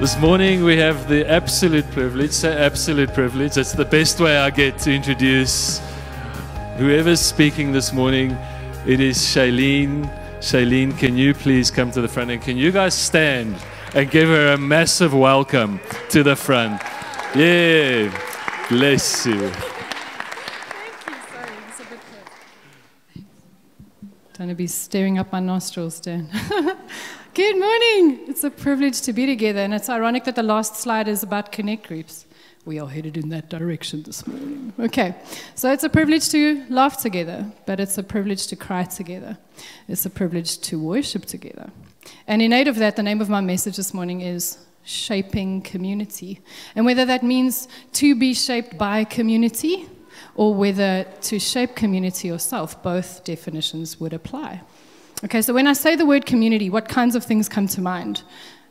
This morning we have the absolute privilege, absolute privilege. That's the best way I get to introduce whoever's speaking this morning. It is Chélene. Chélene, can you please come to the front and can you guys stand and give her a massive welcome to the front? Yeah, bless you. Don't to be staring up my nostrils, Dan. Good morning. It's a privilege to be together, and it's ironic that the last slide is about connect groups. We are headed in that direction this morning. Okay, so it's a privilege to laugh together, but it's a privilege to cry together. It's a privilege to worship together. And in aid of that, the name of my message this morning is Shaping Community. And whether that means to be shaped by community or whether to shape community yourself, both definitions would apply. Okay, so when I say the word community, what kinds of things come to mind?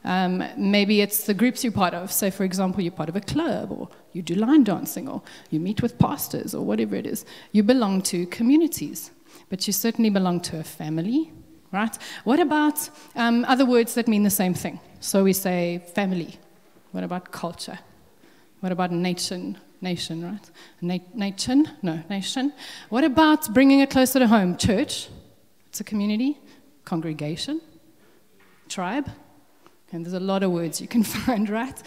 Um, maybe it's the groups you're part of. So, for example, you're part of a club, or you do line dancing, or you meet with pastors, or whatever it is. You belong to communities, but you certainly belong to a family, right? What about um, other words that mean the same thing? So we say family. What about culture? What about nation? Nation, right? Na- nation? No, nation. What about bringing it closer to home? Church? It's a community, congregation, tribe. And there's a lot of words you can find, right?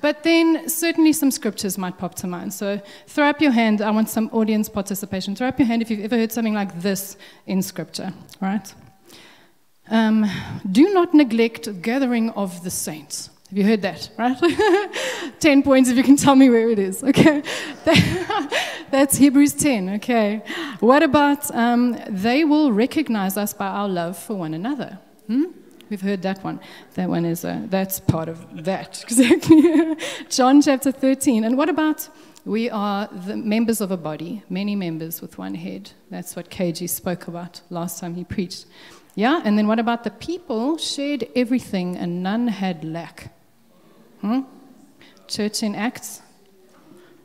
But then certainly some scriptures might pop to mind. So throw up your hand. I want some audience participation. Throw up your hand if you've ever heard something like this in scripture, right? Um, do not neglect gathering of the saints. Have you heard that, right? 10 points if you can tell me where it is, okay? That's Hebrews 10, okay? What about um, they will recognize us by our love for one another? Hmm? We've heard that one. That one is, uh, that's part of that, exactly. John chapter 13. And what about we are the members of a body, many members with one head? That's what KG spoke about last time he preached. Yeah, and then what about the people shared everything and none had lack? Hmm? Church in Acts.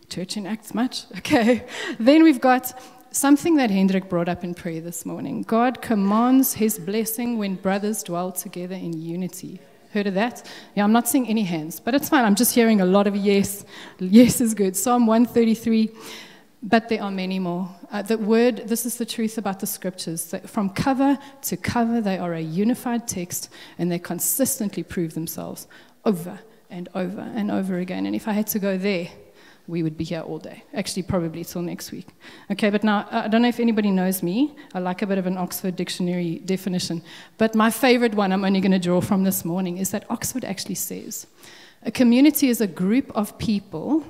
Church in Acts much? Okay. Then we've got something that Hendrik brought up in prayer this morning. God commands his blessing when brothers dwell together in unity. Heard of that? Yeah, I'm not seeing any hands, but it's fine. I'm just hearing a lot of yes. Yes is good. Psalm 133. But there are many more. Uh, the word, this is the truth about the scriptures. That from cover to cover, they are a unified text and they consistently prove themselves over and over and over again. And if I had to go there, we would be here all day. Actually, probably till next week. Okay, but now, I don't know if anybody knows me. I like a bit of an Oxford Dictionary definition. But my favorite one I'm only going to draw from this morning is that Oxford actually says a community is a group of people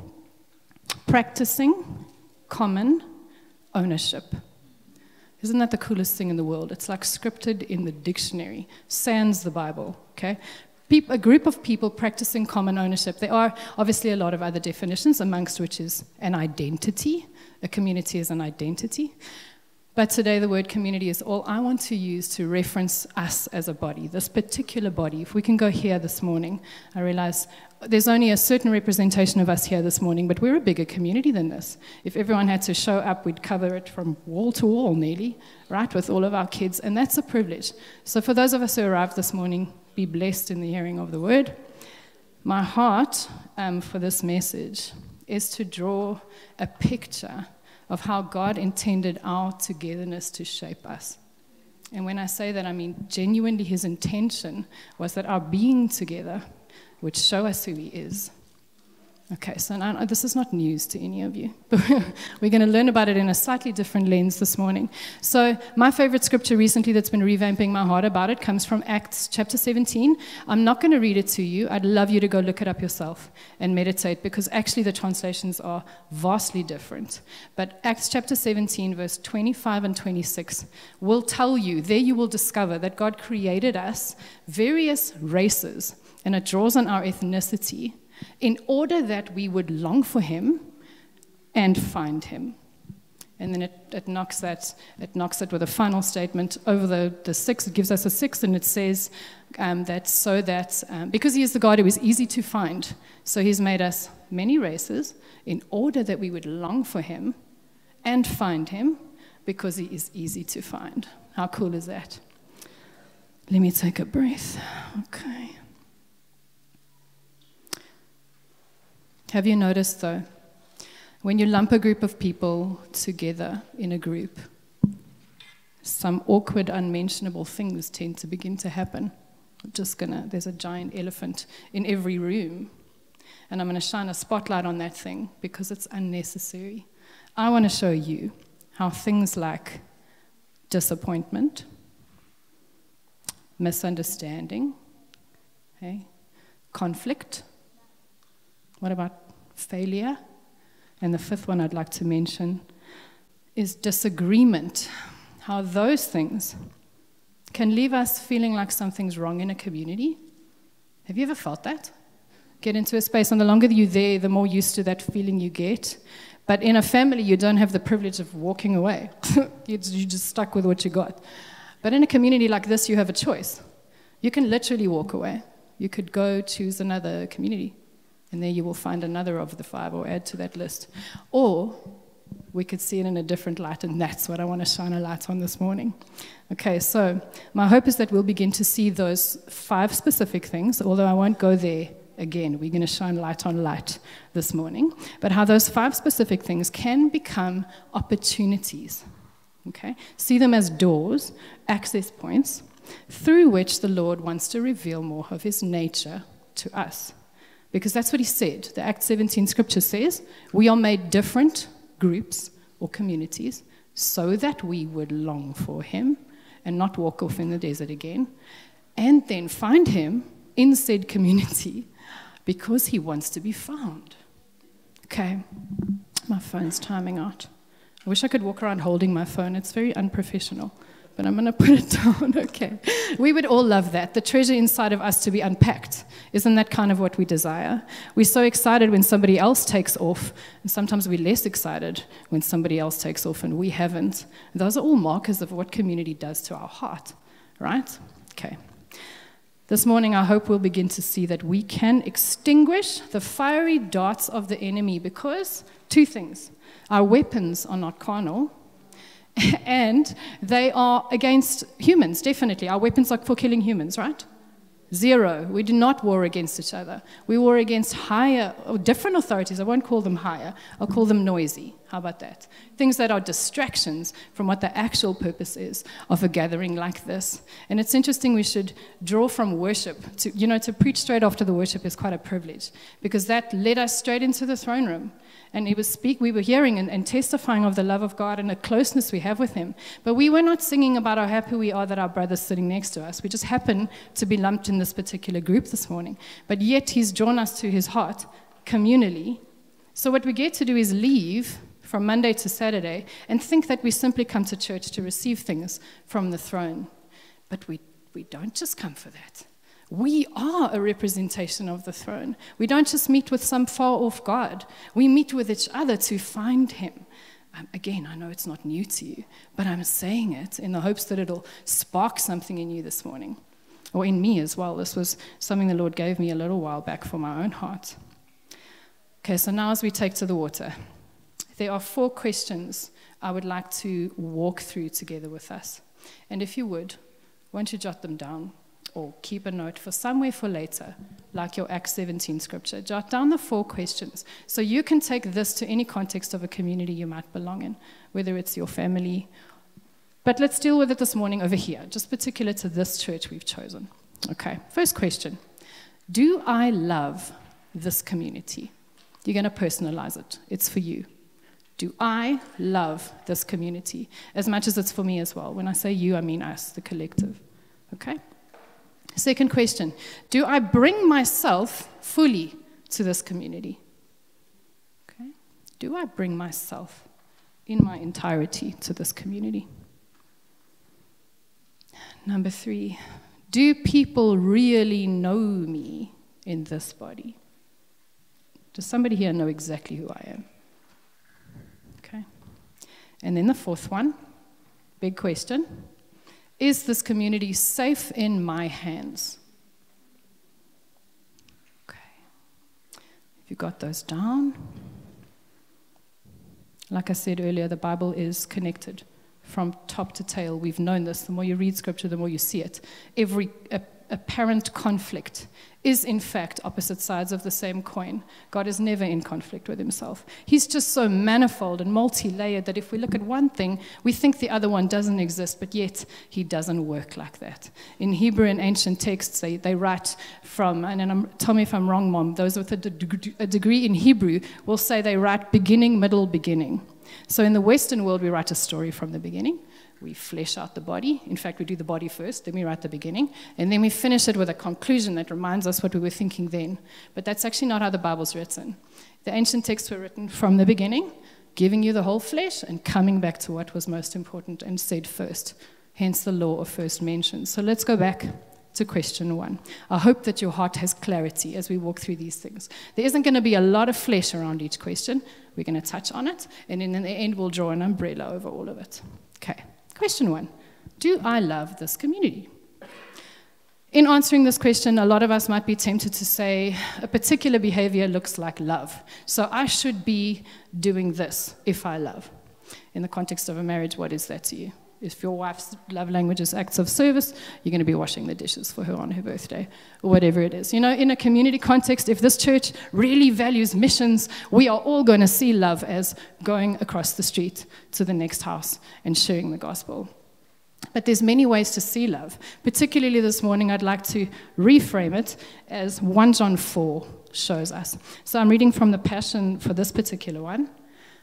practicing common ownership. Isn't that the coolest thing in the world? It's like scripted in the dictionary, sans the Bible, okay? A group of people practicing common ownership. There are obviously a lot of other definitions, amongst which is an identity. A community is an identity. But today, the word community is all I want to use to reference us as a body, this particular body. If we can go here this morning, I realize there's only a certain representation of us here this morning, but we're a bigger community than this. If everyone had to show up, we'd cover it from wall to wall nearly, right, with all of our kids, and that's a privilege. So, for those of us who arrived this morning, be blessed in the hearing of the word. My heart um, for this message is to draw a picture of how God intended our togetherness to shape us. And when I say that, I mean genuinely his intention was that our being together would show us who he is Okay, so now, oh, this is not news to any of you, but we're going to learn about it in a slightly different lens this morning. So, my favorite scripture recently that's been revamping my heart about it comes from Acts chapter 17. I'm not going to read it to you. I'd love you to go look it up yourself and meditate because actually the translations are vastly different. But Acts chapter 17, verse 25 and 26 will tell you, there you will discover that God created us various races, and it draws on our ethnicity in order that we would long for him and find him. And then it, it, knocks that, it knocks it with a final statement over the, the six. It gives us a six, and it says um, that so that, um, because he is the God who is easy to find, so he's made us many races in order that we would long for him and find him because he is easy to find. How cool is that? Let me take a breath. Okay. Have you noticed, though, when you lump a group of people together in a group, some awkward, unmentionable things tend to begin to happen. I'm just gonna, there's a giant elephant in every room, and I'm gonna shine a spotlight on that thing because it's unnecessary. I wanna show you how things like disappointment, misunderstanding, okay, conflict, what about failure? And the fifth one I'd like to mention is disagreement. How those things can leave us feeling like something's wrong in a community. Have you ever felt that? Get into a space, and the longer you're there, the more used to that feeling you get. But in a family, you don't have the privilege of walking away. you're just stuck with what you got. But in a community like this, you have a choice. You can literally walk away. You could go choose another community. And there you will find another of the five or add to that list. Or we could see it in a different light, and that's what I want to shine a light on this morning. Okay, so my hope is that we'll begin to see those five specific things, although I won't go there again. We're going to shine light on light this morning. But how those five specific things can become opportunities. Okay? See them as doors, access points, through which the Lord wants to reveal more of his nature to us. Because that's what he said. The Act 17 scripture says, We are made different groups or communities so that we would long for him and not walk off in the desert again, and then find him in said community because he wants to be found. Okay, my phone's timing out. I wish I could walk around holding my phone, it's very unprofessional but I'm going to put it down. okay. We would all love that. The treasure inside of us to be unpacked. Isn't that kind of what we desire? We're so excited when somebody else takes off, and sometimes we're less excited when somebody else takes off and we haven't. Those are all markers of what community does to our heart, right? Okay. This morning, I hope we'll begin to see that we can extinguish the fiery darts of the enemy because two things. Our weapons are not carnal, and they are against humans, definitely. Our weapons are for killing humans, right? Zero. We do not war against each other. We war against higher, or different authorities. I won't call them higher, I'll call them noisy. How about that? Things that are distractions from what the actual purpose is of a gathering like this. And it's interesting we should draw from worship. To, you know, to preach straight after the worship is quite a privilege because that led us straight into the throne room and he was speak, we were hearing and, and, testifying of the love of God and the closeness we have with him. But we were not singing about how happy we are that our brother's sitting next to us. We just happen to be lumped in this particular group this morning. But yet he's drawn us to his heart communally. So what we get to do is leave from Monday to Saturday and think that we simply come to church to receive things from the throne. But we, we don't just come for that. We are a representation of the throne. We don't just meet with some far off God, we meet with each other to find Him. Um, again, I know it's not new to you, but I'm saying it in the hopes that it'll spark something in you this morning, or in me as well. This was something the Lord gave me a little while back for my own heart. Okay, so now as we take to the water, there are four questions I would like to walk through together with us. And if you would, won't you jot them down? Or keep a note for somewhere for later, like your Acts 17 scripture. Jot down the four questions so you can take this to any context of a community you might belong in, whether it's your family. But let's deal with it this morning over here, just particular to this church we've chosen. Okay, first question Do I love this community? You're going to personalize it, it's for you. Do I love this community as much as it's for me as well? When I say you, I mean us, the collective. Okay? Second question Do I bring myself fully to this community? Okay. Do I bring myself in my entirety to this community? Number three, do people really know me in this body? Does somebody here know exactly who I am? Okay. And then the fourth one, big question is this community safe in my hands? Okay. Have you got those down? Like I said earlier, the Bible is connected from top to tail. We've known this. The more you read scripture, the more you see it. Every a, apparent conflict is in fact opposite sides of the same coin. God is never in conflict with himself. He's just so manifold and multi layered that if we look at one thing, we think the other one doesn't exist, but yet he doesn't work like that. In Hebrew and ancient texts, they, they write from, and I'm, tell me if I'm wrong, Mom, those with a, de- a degree in Hebrew will say they write beginning, middle, beginning. So in the Western world, we write a story from the beginning we flesh out the body. In fact, we do the body first, then we write the beginning, and then we finish it with a conclusion that reminds us what we were thinking then. But that's actually not how the Bible's written. The ancient texts were written from the beginning, giving you the whole flesh and coming back to what was most important and said first. Hence the law of first mention. So let's go back to question one. I hope that your heart has clarity as we walk through these things. There isn't going to be a lot of flesh around each question. We're going to touch on it, and in the end, we'll draw an umbrella over all of it. Okay. Question one Do I love this community? In answering this question, a lot of us might be tempted to say a particular behavior looks like love. So I should be doing this if I love. In the context of a marriage, what is that to you? If your wife's love language is acts of service, you're going to be washing the dishes for her on her birthday, or whatever it is. You know, in a community context, if this church really values missions, we are all going to see love as going across the street to the next house and sharing the gospel. But there's many ways to see love. Particularly this morning, I'd like to reframe it as 1 John 4 shows us. So I'm reading from the Passion for this particular one,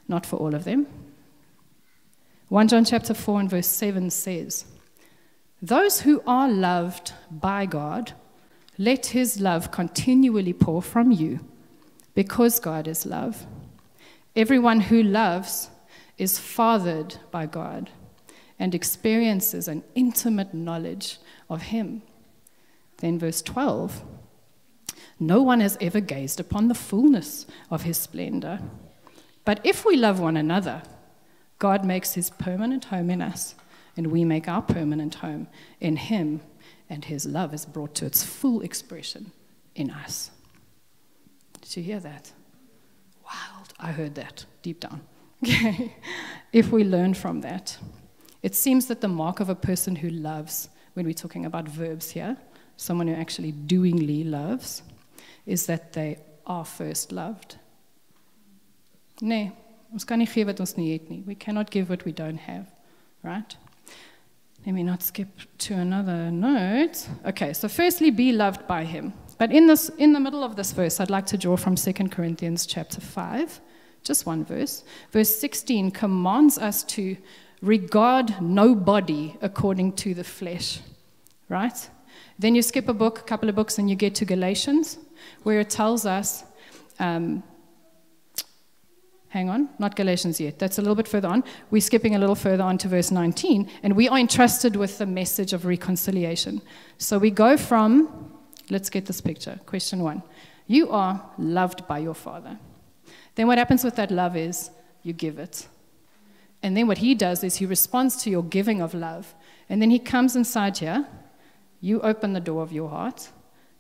not for all of them. 1 John chapter 4 and verse 7 says, Those who are loved by God, let his love continually pour from you, because God is love. Everyone who loves is fathered by God and experiences an intimate knowledge of him. Then, verse 12 No one has ever gazed upon the fullness of his splendor. But if we love one another, God makes his permanent home in us, and we make our permanent home in him, and his love is brought to its full expression in us. Did you hear that? Wild. I heard that deep down. Okay. if we learn from that, it seems that the mark of a person who loves, when we're talking about verbs here, someone who actually doingly loves, is that they are first loved. Nee, Ons kan nie gee wat ons nie het nie. We cannot give what we don't have, right? Let me not skip to another note. Okay, so firstly, be loved by him. But in, this, in the middle of this verse, I'd like to draw from 2 Corinthians chapter 5, just one verse. Verse 16 commands us to regard nobody according to the flesh, right? Then you skip a book, a couple of books, and you get to Galatians, where it tells us um, Hang on, not Galatians yet. That's a little bit further on. We're skipping a little further on to verse 19, and we are entrusted with the message of reconciliation. So we go from, let's get this picture. Question one You are loved by your Father. Then what happens with that love is you give it. And then what he does is he responds to your giving of love. And then he comes inside here. You open the door of your heart.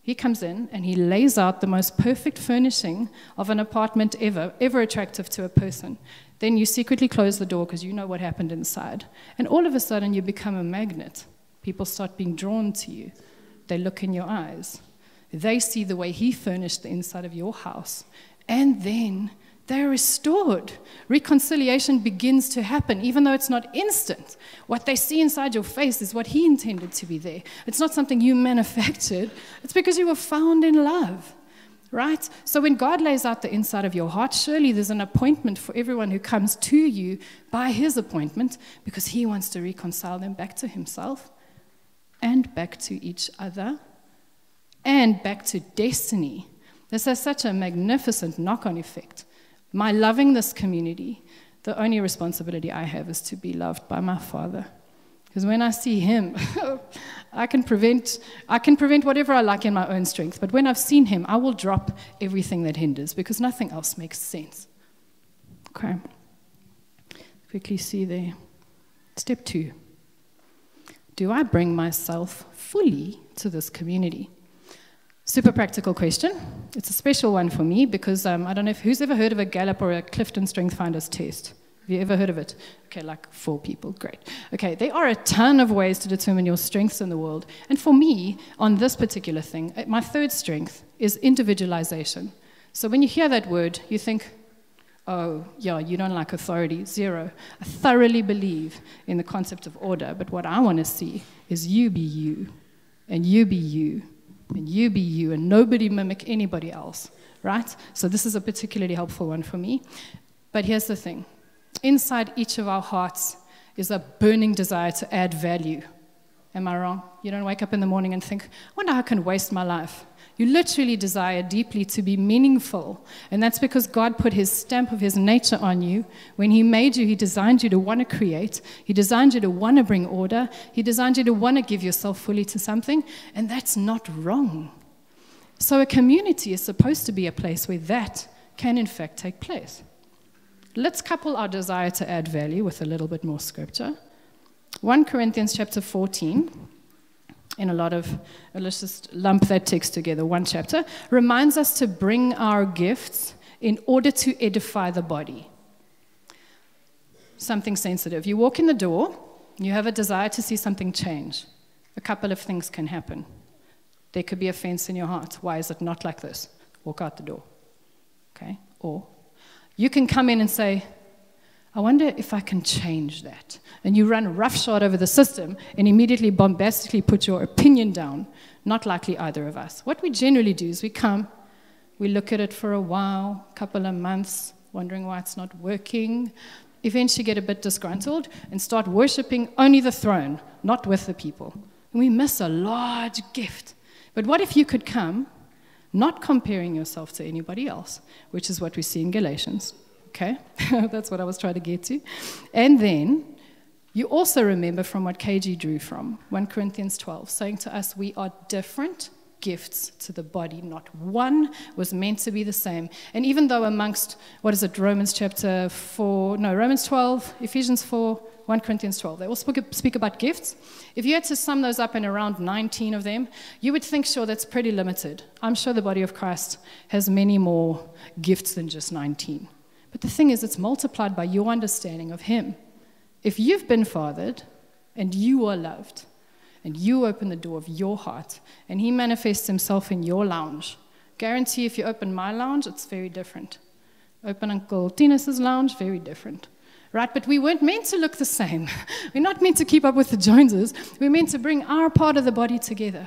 He comes in and he lays out the most perfect furnishing of an apartment ever, ever attractive to a person. Then you secretly close the door because you know what happened inside. And all of a sudden, you become a magnet. People start being drawn to you. They look in your eyes. They see the way he furnished the inside of your house. And then they're restored. Reconciliation begins to happen, even though it's not instant. What they see inside your face is what He intended to be there. It's not something you manufactured, it's because you were found in love, right? So when God lays out the inside of your heart, surely there's an appointment for everyone who comes to you by His appointment because He wants to reconcile them back to Himself and back to each other and back to destiny. This has such a magnificent knock on effect my loving this community, the only responsibility I have is to be loved by my Father. Because when I see Him, I can prevent I can prevent whatever I like in my own strength. But when I've seen Him, I will drop everything that hinders because nothing else makes sense. Okay. Quickly see there. Step two. Do I bring myself fully to this community? Super practical question. It's a special one for me because um, I don't know if who's ever heard of a Gallup or a Clifton Strength Finders test. Have you ever heard of it? Okay, like four people. Great. Okay, there are a ton of ways to determine your strengths in the world. And for me, on this particular thing, uh, my third strength is individualization. So when you hear that word, you think, oh, yeah, you don't like authority. Zero. I thoroughly believe in the concept of order, but what I want to see is you be you, and you be you, and you be you, and nobody mimic anybody else, right? So this is a particularly helpful one for me. But here's the thing inside each of our hearts is a burning desire to add value. Am I wrong? You don't wake up in the morning and think, I wonder how I can waste my life. You literally desire deeply to be meaningful. And that's because God put his stamp of his nature on you. When he made you, he designed you to want to create, he designed you to want to bring order, he designed you to want to give yourself fully to something. And that's not wrong. So a community is supposed to be a place where that can, in fact, take place. Let's couple our desire to add value with a little bit more scripture. 1 Corinthians chapter 14 in a lot of, uh, let's just lump that text together, one chapter, reminds us to bring our gifts in order to edify the body. Something sensitive. You walk in the door, you have a desire to see something change. A couple of things can happen. There could be offense in your heart. Why is it not like this? Walk out the door. Okay? Or you can come in and say, I wonder if I can change that. And you run roughshod over the system and immediately bombastically put your opinion down. Not likely either of us. What we generally do is we come, we look at it for a while, a couple of months, wondering why it's not working, eventually get a bit disgruntled and start worshiping only the throne, not with the people. And we miss a large gift. But what if you could come, not comparing yourself to anybody else, which is what we see in Galatians? Okay, that's what I was trying to get to. And then you also remember from what KG drew from 1 Corinthians 12, saying to us, We are different gifts to the body. Not one was meant to be the same. And even though amongst, what is it, Romans chapter 4, no, Romans 12, Ephesians 4, 1 Corinthians 12, they all speak about gifts. If you had to sum those up in around 19 of them, you would think, sure, that's pretty limited. I'm sure the body of Christ has many more gifts than just 19. But the thing is, it's multiplied by your understanding of Him. If you've been fathered and you are loved, and you open the door of your heart, and He manifests Himself in your lounge, guarantee if you open my lounge, it's very different. Open Uncle Tinus's lounge, very different. Right? But we weren't meant to look the same. We're not meant to keep up with the Joneses. We're meant to bring our part of the body together.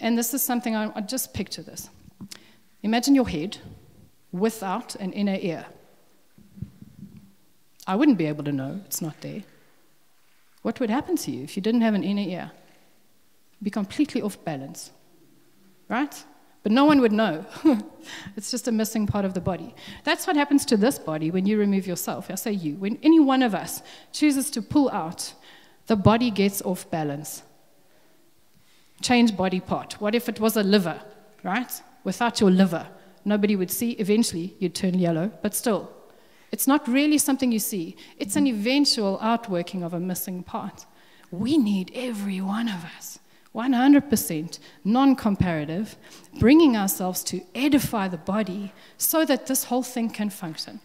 And this is something I, I just picture this. Imagine your head without an inner ear. I wouldn't be able to know, it's not there. What would happen to you if you didn't have an inner ear? Be completely off balance, right? But no one would know. it's just a missing part of the body. That's what happens to this body when you remove yourself. I say you. When any one of us chooses to pull out, the body gets off balance. Change body part. What if it was a liver, right? Without your liver, nobody would see. Eventually, you'd turn yellow, but still, it's not really something you see, it's an eventual outworking of a missing part. We need every one of us, 100% non comparative, bringing ourselves to edify the body so that this whole thing can function.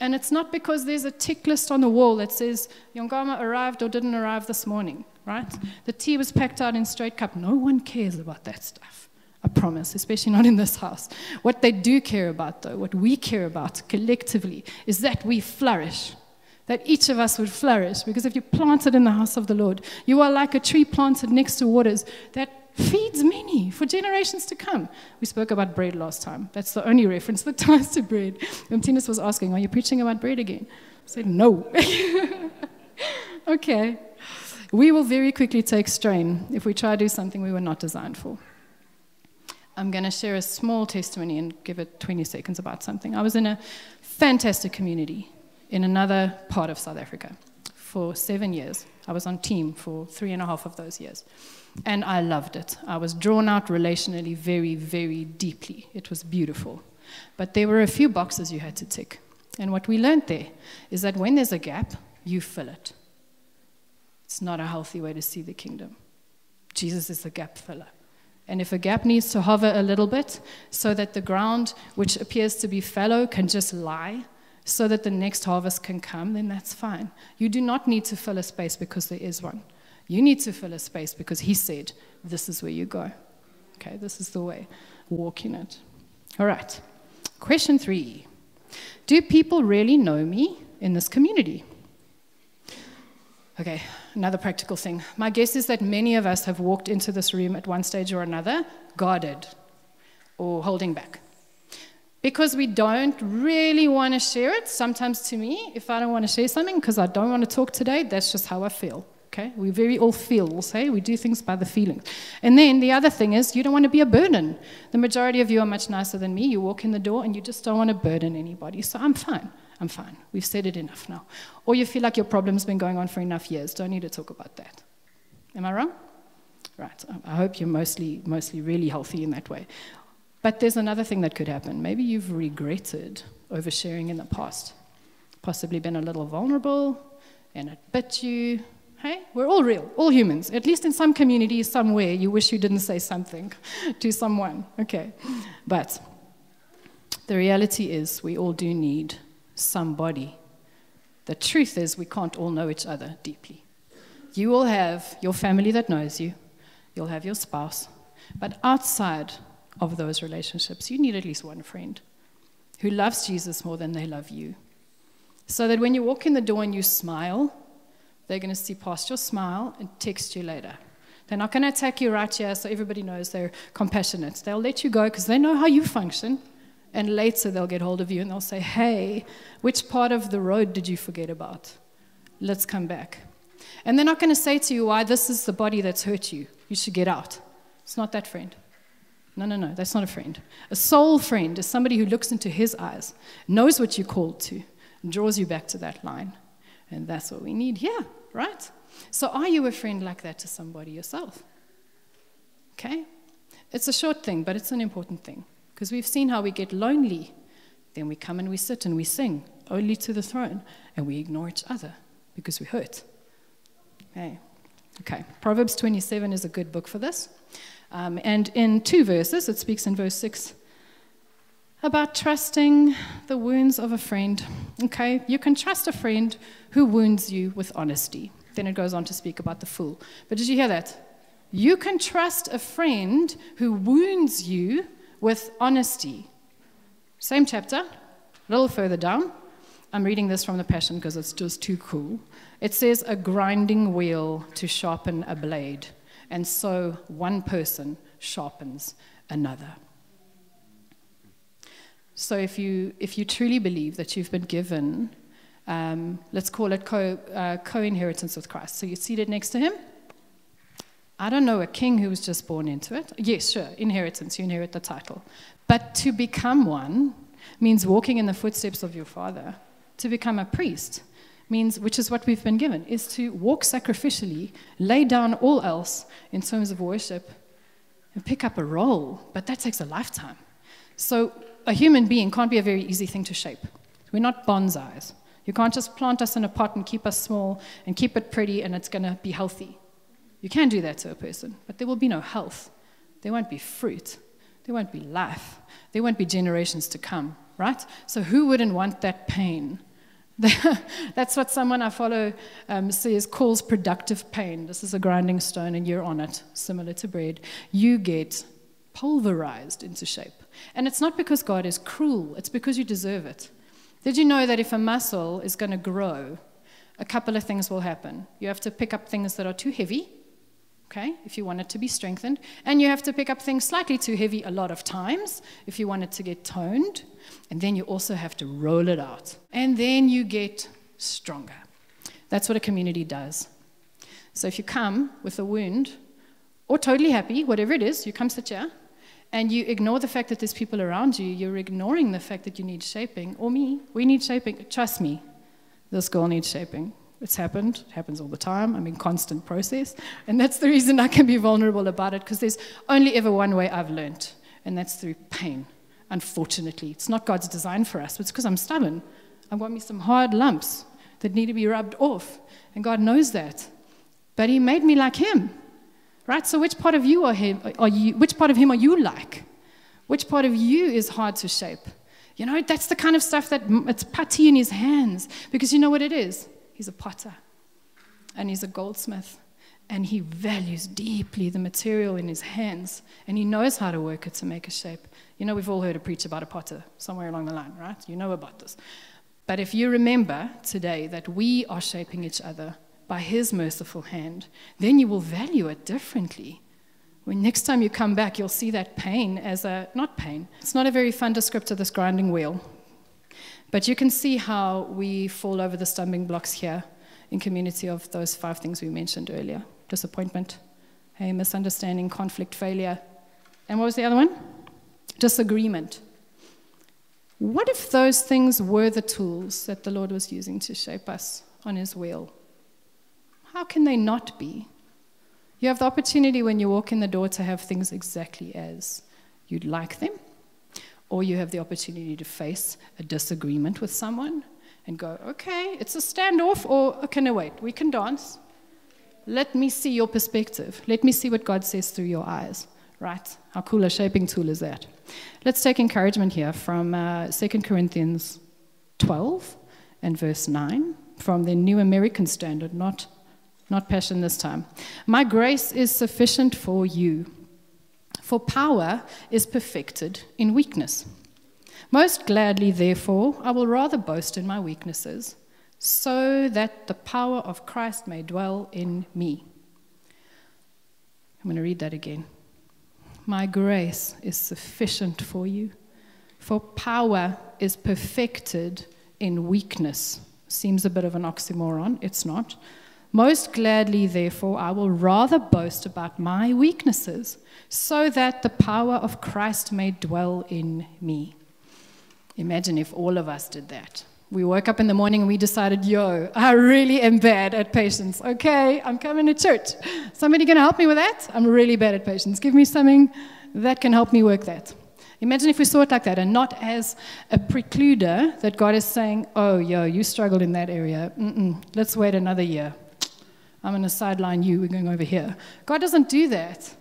And it's not because there's a tick list on the wall that says Yongama arrived or didn't arrive this morning, right? The tea was packed out in straight cup. No one cares about that stuff. Promise, especially not in this house. What they do care about, though, what we care about collectively, is that we flourish. That each of us would flourish. Because if you're planted in the house of the Lord, you are like a tree planted next to waters that feeds many for generations to come. We spoke about bread last time. That's the only reference that ties to bread. Tinus was asking, Are you preaching about bread again? I said, No. okay. We will very quickly take strain if we try to do something we were not designed for. I'm going to share a small testimony and give it 20 seconds about something. I was in a fantastic community in another part of South Africa for seven years. I was on team for three and a half of those years. And I loved it. I was drawn out relationally very, very deeply. It was beautiful. But there were a few boxes you had to tick. And what we learned there is that when there's a gap, you fill it. It's not a healthy way to see the kingdom. Jesus is the gap filler. And if a gap needs to hover a little bit so that the ground, which appears to be fallow, can just lie, so that the next harvest can come, then that's fine. You do not need to fill a space because there is one. You need to fill a space because He said, This is where you go. Okay, this is the way. Walk in it. All right. Question three Do people really know me in this community? Okay, another practical thing. My guess is that many of us have walked into this room at one stage or another guarded or holding back. Because we don't really want to share it. Sometimes to me, if I don't want to share something because I don't want to talk today, that's just how I feel. Okay? We very all feel, we'll say. We do things by the feelings. And then the other thing is, you don't want to be a burden. The majority of you are much nicer than me. You walk in the door and you just don't want to burden anybody. So I'm fine. I'm fine. We've said it enough now. Or you feel like your problem's been going on for enough years. Don't need to talk about that. Am I wrong? Right. I hope you're mostly, mostly really healthy in that way. But there's another thing that could happen. Maybe you've regretted oversharing in the past, possibly been a little vulnerable, and it bit you, Hey, we're all real, all humans. At least in some communities, somewhere, you wish you didn't say something to someone. Okay. But the reality is, we all do need somebody. The truth is, we can't all know each other deeply. You will have your family that knows you, you'll have your spouse, but outside of those relationships, you need at least one friend who loves Jesus more than they love you. So that when you walk in the door and you smile, they're going to see past your smile and text you later. They're not going to attack you right here so everybody knows they're compassionate. They'll let you go because they know how you function. And later they'll get hold of you and they'll say, hey, which part of the road did you forget about? Let's come back. And they're not going to say to you, why, this is the body that's hurt you. You should get out. It's not that friend. No, no, no, that's not a friend. A soul friend is somebody who looks into his eyes, knows what you're called to, and draws you back to that line. And that's what we need here right? So, are you a friend like that to somebody yourself? Okay? It's a short thing, but it's an important thing because we've seen how we get lonely. Then we come and we sit and we sing only to the throne and we ignore each other because we hurt. Okay. Okay. Proverbs 27 is a good book for this. Um, and in two verses, it speaks in verse 6 about trusting the wounds of a friend. Okay, you can trust a friend who wounds you with honesty. Then it goes on to speak about the fool. But did you hear that? You can trust a friend who wounds you with honesty. Same chapter, a little further down. I'm reading this from the Passion because it's just too cool. It says, A grinding wheel to sharpen a blade, and so one person sharpens another. So if you, if you truly believe that you've been given, um, let's call it co, uh, co-inheritance with Christ. So you're seated next to him. I don't know a king who was just born into it. Yes, sure, inheritance, you inherit the title. But to become one means walking in the footsteps of your father. To become a priest means, which is what we've been given, is to walk sacrificially, lay down all else in terms of worship, and pick up a role. But that takes a lifetime. So a human being can't be a very easy thing to shape. We're not bonsais. You can't just plant us in a pot and keep us small and keep it pretty and it's going to be healthy. You can do that to a person, but there will be no health. There won't be fruit. There won't be life. There won't be generations to come, right? So who wouldn't want that pain? That's what someone I follow um, says calls productive pain. This is a grinding stone and you're on it, similar to bread. You get pulverized into shape. And it's not because God is cruel, it's because you deserve it. Did you know that if a muscle is going to grow, a couple of things will happen? You have to pick up things that are too heavy, okay, if you want it to be strengthened, and you have to pick up things slightly too heavy a lot of times if you want it to get toned, and then you also have to roll it out, and then you get stronger. That's what a community does. So if you come with a wound, or totally happy, whatever it is, you come sit here, and you ignore the fact that there's people around you, you're ignoring the fact that you need shaping, or me, we need shaping. Trust me, this girl needs shaping. It's happened, it happens all the time. I'm in constant process. And that's the reason I can be vulnerable about it, because there's only ever one way I've learned, and that's through pain, unfortunately. It's not God's design for us, but it's because I'm stubborn. I've got me some hard lumps that need to be rubbed off, and God knows that. But He made me like Him. Right? So which part of you are him are you which part of him are you like? Which part of you is hard to shape? You know, that's the kind of stuff that it's putty in his hands because you know what it is? He's a potter and he's a goldsmith and he values deeply the material in his hands and he knows how to work it to make a shape. You know, we've all heard a preach about a potter somewhere along the line, right? You know about this. But if you remember today that we are shaping each other by his merciful hand, then you will value it differently. When next time you come back, you'll see that pain as a, not pain, it's not a very fun descriptor, this grinding wheel. But you can see how we fall over the stumbling blocks here in community of those five things we mentioned earlier disappointment, hey, misunderstanding, conflict, failure. And what was the other one? Disagreement. What if those things were the tools that the Lord was using to shape us on His wheel? How can they not be? You have the opportunity when you walk in the door to have things exactly as you'd like them, or you have the opportunity to face a disagreement with someone and go, okay, it's a standoff, or okay, no, wait, we can dance. Let me see your perspective. Let me see what God says through your eyes. Right? How cool a shaping tool is that? Let's take encouragement here from uh, 2 Corinthians 12 and verse 9 from the New American Standard, not, not Passion this time. My grace is sufficient for you, for power is perfected in weakness. Most gladly, therefore, I will rather boast in my weaknesses so that the power of Christ may dwell in me. I'm going to read that again. My grace is sufficient for you, for power is perfected in weakness. Seems a bit of an oxymoron, it's not. Most gladly, therefore, I will rather boast about my weaknesses, so that the power of Christ may dwell in me. Imagine if all of us did that. We woke up in the morning and we decided, yo, I really am bad at patience. Okay, I'm coming to church. Somebody gonna help me with that? I'm really bad at patience. Give me something that can help me work that. Imagine if we saw it like that and not as a precluder that God is saying, oh, yo, you struggled in that area. Mm-mm, let's wait another year. I'm going to sideline you. We're going over here. God doesn't do that.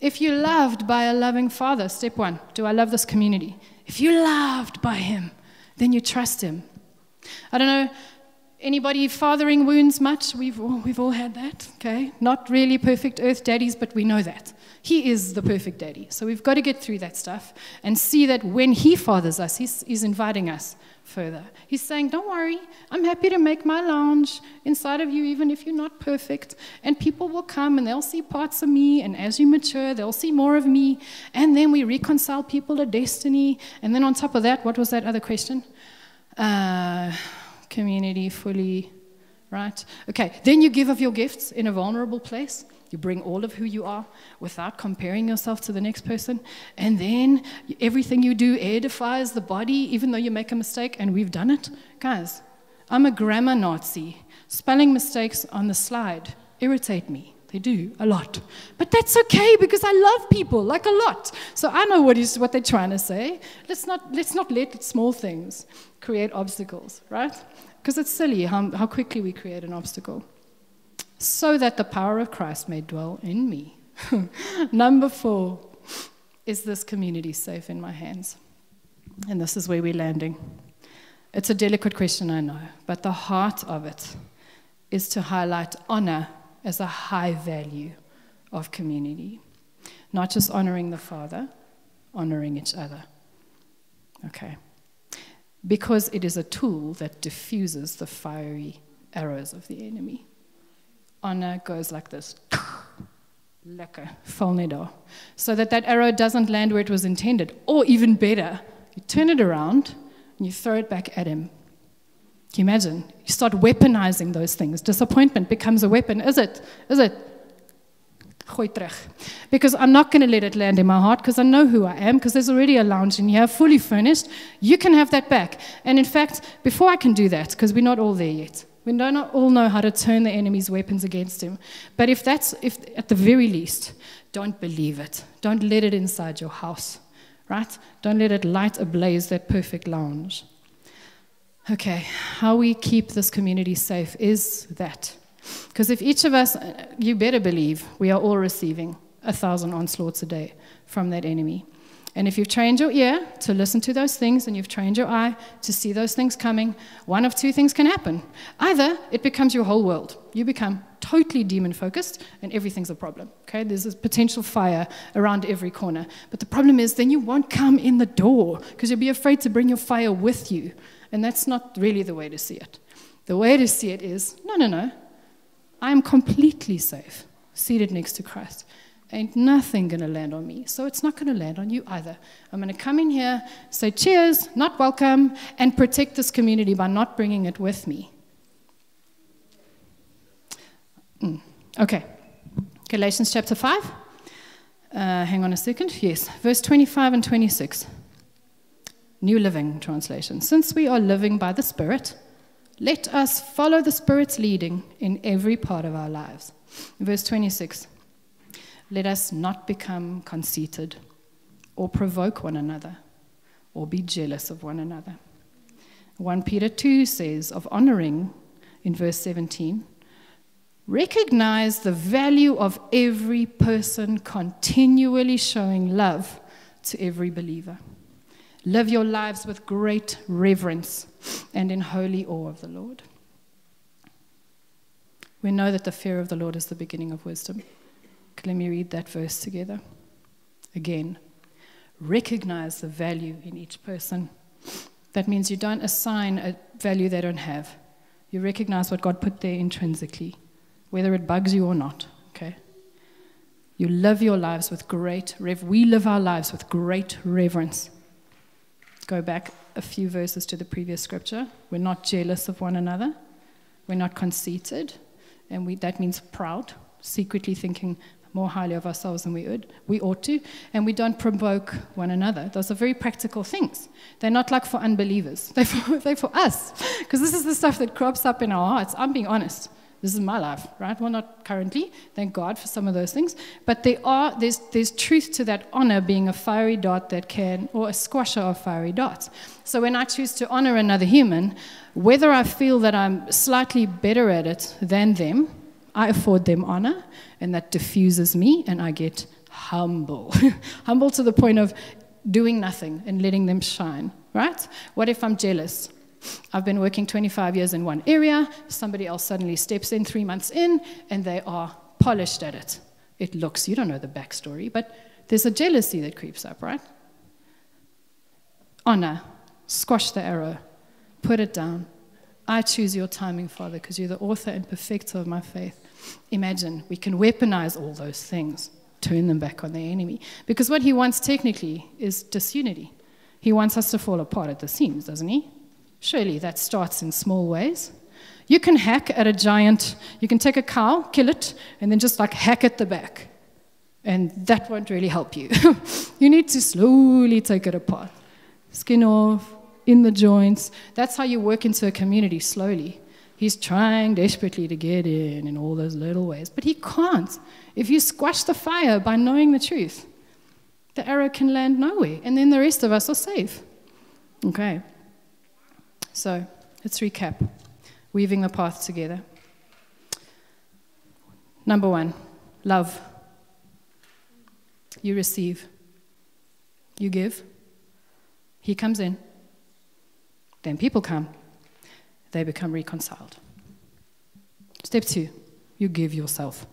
If you're loved by a loving father, step one, do I love this community? If you're loved by him, then you trust him. I don't know, anybody fathering wounds much? We've all, we've all had that, okay? Not really perfect earth daddies, but we know that. He is the perfect daddy. So we've got to get through that stuff and see that when he fathers us, he's, he's inviting us further. He's saying, Don't worry, I'm happy to make my lounge inside of you, even if you're not perfect. And people will come and they'll see parts of me. And as you mature, they'll see more of me. And then we reconcile people to destiny. And then on top of that, what was that other question? Uh, community fully, right? Okay, then you give of your gifts in a vulnerable place. You bring all of who you are without comparing yourself to the next person. And then everything you do edifies the body, even though you make a mistake, and we've done it. Guys, I'm a grammar Nazi. Spelling mistakes on the slide irritate me. They do a lot. But that's okay because I love people like a lot. So I know what is what they're trying to say. Let's not let's not let small things create obstacles, right? Because it's silly how, how quickly we create an obstacle so that the power of Christ may dwell in me. Number four is this community safe in my hands? And this is where we're landing. It's a delicate question, I know, but the heart of it is to highlight honor as a high value of community. Not just honoring the Father, honoring each other. Okay. Because it is a tool that diffuses the fiery arrows of the enemy honor goes like this. Lekker, volnedo. So that that arrow doesn't land where it was intended. Or even better, you turn it around and you throw it back at him. Can you imagine? You start weaponizing those things. Disappointment becomes a weapon. Is it? Is it? Because I'm not going to let it land in my heart because I know who I am because there's already a lounge in here fully furnished. You can have that back. And in fact, before I can do that, because we're not all there yet, we don't all know how to turn the enemy's weapons against him. But if that's, if at the very least, don't believe it. Don't let it inside your house, right? Don't let it light ablaze that perfect lounge. Okay, how we keep this community safe is that. Because if each of us, you better believe, we are all receiving a thousand onslaughts a day from that enemy. And if you've trained your ear to listen to those things and you've trained your eye to see those things coming, one of two things can happen. Either it becomes your whole world. You become totally demon focused and everything's a problem. Okay? There's a potential fire around every corner. But the problem is then you won't come in the door because you'll be afraid to bring your fire with you. And that's not really the way to see it. The way to see it is no, no, no. I am completely safe, seated next to Christ. Ain't nothing going to land on me. So it's not going to land on you either. I'm going to come in here, say cheers, not welcome, and protect this community by not bringing it with me. Mm. Okay. Galatians chapter 5. Uh, hang on a second. Yes. Verse 25 and 26. New Living Translation. Since we are living by the Spirit, let us follow the Spirit's leading in every part of our lives. Verse 26 Let us not become conceited or provoke one another or be jealous of one another. 1 Peter 2 says of honoring in verse 17 recognize the value of every person continually showing love to every believer. Live your lives with great reverence and in holy awe of the Lord. We know that the fear of the Lord is the beginning of wisdom. Let me read that verse together. Again, recognize the value in each person. That means you don't assign a value they don't have. You recognize what God put there intrinsically, whether it bugs you or not. Okay? You live your lives with great rev. We live our lives with great reverence go back a few verses to the previous scripture. We're not jealous of one another. We're not conceited. And we, that means proud, secretly thinking more highly of ourselves than we, would, we ought to. And we don't provoke one another. Those are very practical things. They're not like for unbelievers, they're for, they're for us. Because this is the stuff that crops up in our hearts. I'm being honest. This is my life, right? Well, not currently, thank God for some of those things. But there are, there's, there's truth to that honor being a fiery dot that can, or a squasher of fiery dots. So when I choose to honor another human, whether I feel that I'm slightly better at it than them, I afford them honor, and that diffuses me, and I get humble. humble to the point of doing nothing and letting them shine, right? What if I'm jealous? I've been working 25 years in one area, somebody else suddenly steps in three months in, and they are polished at it. It looks, you don't know the backstory, but there's a jealousy that creeps up, right? Honor, squash the arrow, put it down. I choose your timing, Father, because you're the author and perfecter of my faith. Imagine we can weaponize all those things, turn them back on the enemy. Because what he wants technically is disunity. He wants us to fall apart at the seams, doesn't he? Surely that starts in small ways. You can hack at a giant, you can take a cow, kill it, and then just like hack at the back. And that won't really help you. you need to slowly take it apart. Skin off, in the joints. That's how you work into a community slowly. He's trying desperately to get in in all those little ways, but he can't. If you squash the fire by knowing the truth, the arrow can land nowhere, and then the rest of us are safe. Okay. So let's recap weaving the path together. Number one, love. You receive, you give. He comes in. Then people come. They become reconciled. Step two, you give yourself.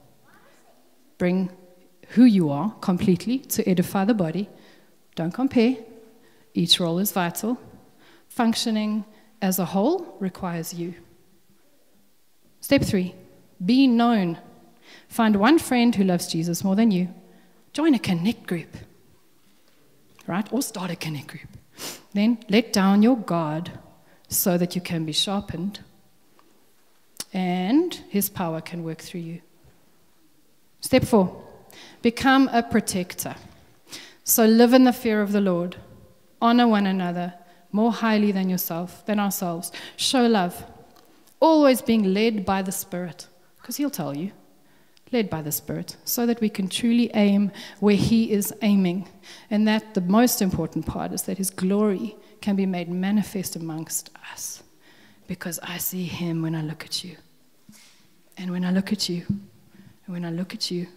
Bring who you are completely to edify the body. Don't compare. Each role is vital. Functioning as a whole requires you. Step three be known. Find one friend who loves Jesus more than you. Join a connect group, right? Or start a connect group. Then let down your guard so that you can be sharpened and his power can work through you. Step four become a protector. So live in the fear of the Lord, honor one another, more highly than yourself, than ourselves. Show love. Always being led by the Spirit, because He'll tell you. Led by the Spirit, so that we can truly aim where He is aiming. And that the most important part is that His glory can be made manifest amongst us. Because I see Him when I look at you. And when I look at you, and when I look at you,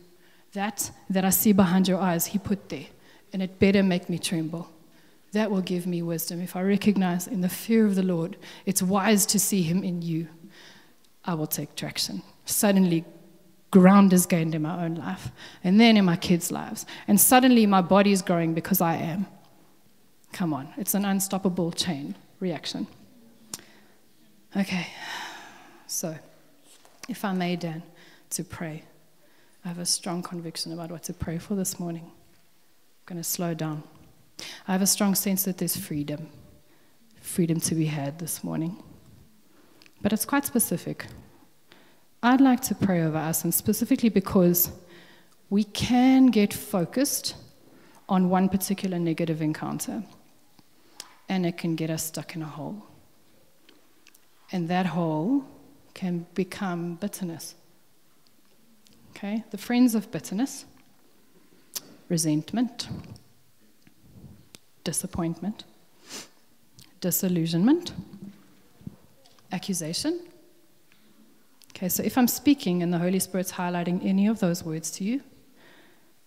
that that I see behind your eyes, He put there and it better make me tremble. That will give me wisdom. If I recognize in the fear of the Lord, it's wise to see Him in you, I will take traction. Suddenly, ground is gained in my own life, and then in my kids' lives. And suddenly, my body is growing because I am. Come on, it's an unstoppable chain reaction. Okay, so if I may, Dan, to pray. I have a strong conviction about what to pray for this morning. I'm going to slow down. I have a strong sense that there's freedom, freedom to be had this morning. But it's quite specific. I'd like to pray over us, and specifically because we can get focused on one particular negative encounter, and it can get us stuck in a hole. And that hole can become bitterness. Okay? The friends of bitterness, resentment, disappointment, disillusionment, accusation. Okay, so if I'm speaking and the Holy Spirit's highlighting any of those words to you,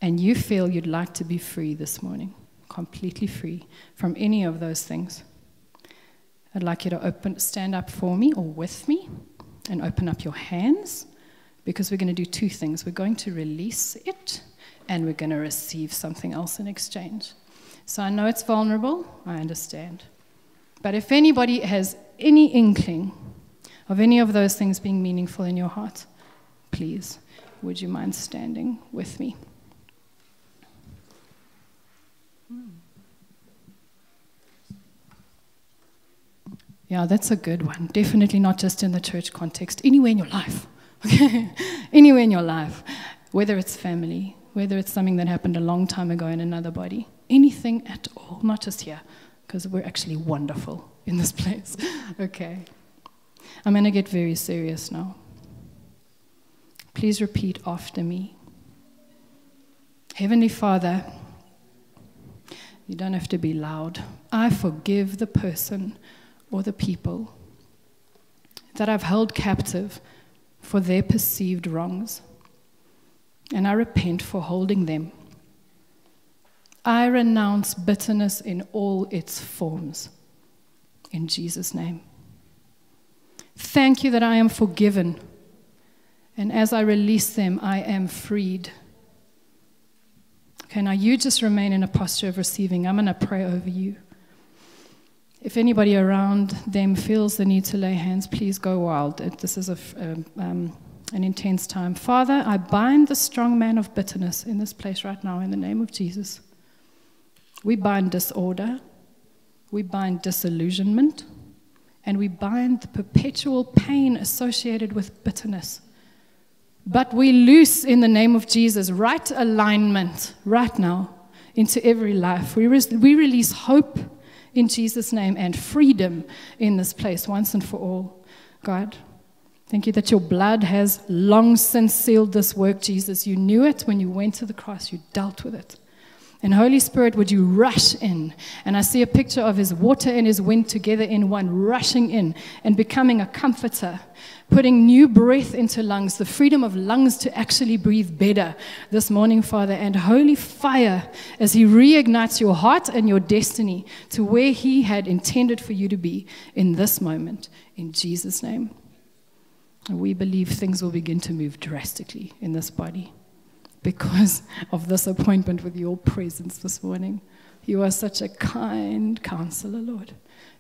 and you feel you'd like to be free this morning, completely free from any of those things, I'd like you to open, stand up for me or with me and open up your hands because we're going to do two things. We're going to release it and we're going to receive something else in exchange. So I know it's vulnerable, I understand. But if anybody has any inkling of any of those things being meaningful in your heart, please, would you mind standing with me? Yeah, that's a good one. Definitely not just in the church context, anywhere in your life. Okay? anywhere in your life, whether it's family, whether it's something that happened a long time ago in another body, anything at all, not just here, because we're actually wonderful in this place. okay. I'm going to get very serious now. Please repeat after me. Heavenly Father, you don't have to be loud. I forgive the person or the people that I've held captive for their perceived wrongs, and I repent for holding them. I renounce bitterness in all its forms. In Jesus' name. Thank you that I am forgiven. And as I release them, I am freed. Okay, now you just remain in a posture of receiving. I'm going to pray over you. If anybody around them feels the need to lay hands, please go wild. This is a, um, an intense time. Father, I bind the strong man of bitterness in this place right now in the name of Jesus. We bind disorder, we bind disillusionment, and we bind the perpetual pain associated with bitterness. But we loose in the name of Jesus right alignment right now into every life. We, re- we release hope in Jesus' name and freedom in this place once and for all. God, thank you that your blood has long since sealed this work, Jesus. You knew it when you went to the cross, you dealt with it. And Holy Spirit, would you rush in? And I see a picture of his water and his wind together in one, rushing in and becoming a comforter, putting new breath into lungs, the freedom of lungs to actually breathe better this morning, Father. And holy fire as he reignites your heart and your destiny to where he had intended for you to be in this moment. In Jesus' name. And we believe things will begin to move drastically in this body because of this appointment with your presence this morning. You are such a kind counselor, Lord.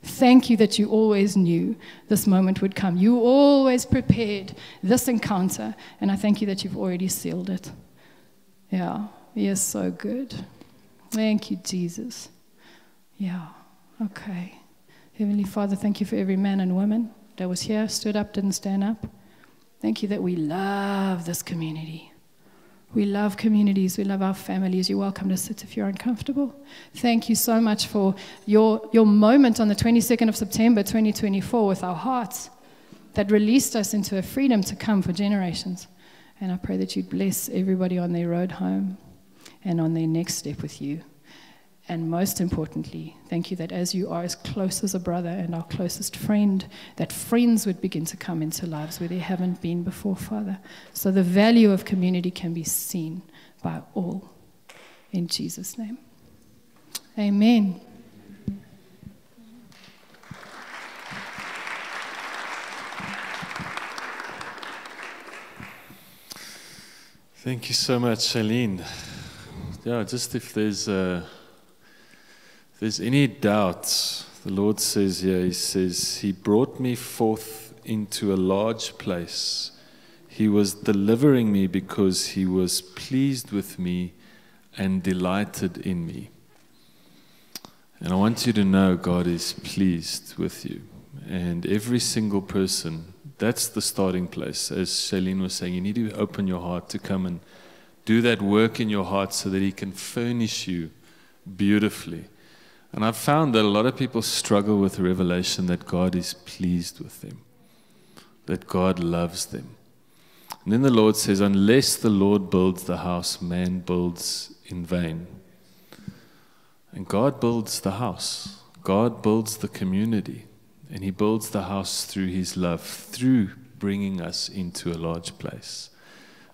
Thank you that you always knew this moment would come. You always prepared this encounter, and I thank you that you've already sealed it. Yeah, you're so good. Thank you, Jesus. Yeah, okay. Heavenly Father, thank you for every man and woman that was here, stood up, didn't stand up. Thank you that we love this community. We love communities. We love our families. You're welcome to sit if you're uncomfortable. Thank you so much for your, your moment on the 22nd of September 2024 with our hearts that released us into a freedom to come for generations. And I pray that you bless everybody on their road home and on their next step with you. And most importantly, thank you that as you are as close as a brother and our closest friend, that friends would begin to come into lives where they haven't been before, Father. So the value of community can be seen by all. In Jesus' name, Amen. Thank you so much, Chélene. Yeah, just if there's uh, if there's any doubts, the Lord says here, He says, He brought me forth into a large place. He was delivering me because He was pleased with me and delighted in me. And I want you to know God is pleased with you. And every single person, that's the starting place. As Chélene was saying, you need to open your heart to come and do that work in your heart so that He can furnish you beautifully. And I've found that a lot of people struggle with the revelation that God is pleased with them, that God loves them. And then the Lord says, Unless the Lord builds the house, man builds in vain. And God builds the house, God builds the community, and He builds the house through His love, through bringing us into a large place.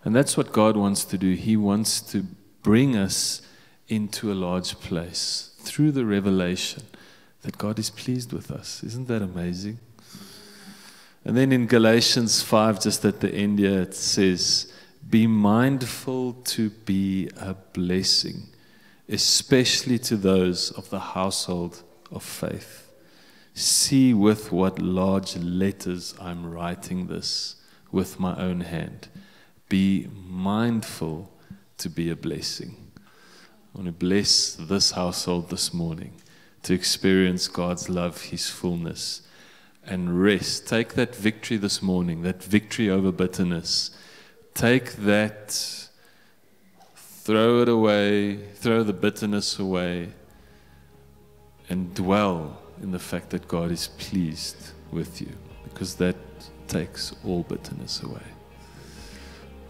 And that's what God wants to do. He wants to bring us into a large place through the revelation that God is pleased with us. Isn't that amazing? And then in Galatians 5, just at the end here, it says, Be mindful to be a blessing, especially to those of the household of faith. See with what large letters I'm writing this with my own hand. Be mindful to be a blessing. I want to bless this household this morning to experience God's love, His fullness, and rest. Take that victory this morning, that victory over bitterness. Take that, throw it away, throw the bitterness away, and dwell in the fact that God is pleased with you, because that takes all bitterness away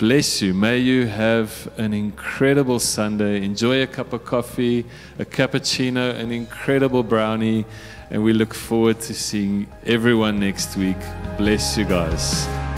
bless you. May you have an incredible Sunday. Enjoy a cup of coffee, a cappuccino, an incredible brownie, and we look forward to seeing everyone next week. Bless you guys.